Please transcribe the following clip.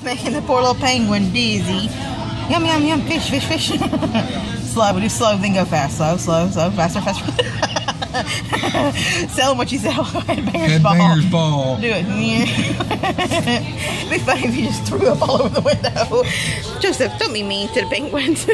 It's making the poor little penguin dizzy. Yum, yum, yum. Fish, fish, fish. slow. We do slow, then go fast. Slow, slow, slow. Faster, faster. sell him what you sell. Headbanger's ball. Headbanger's ball. Do it. It'd be funny if you just threw up all over the window. Joseph, don't be mean to the penguins.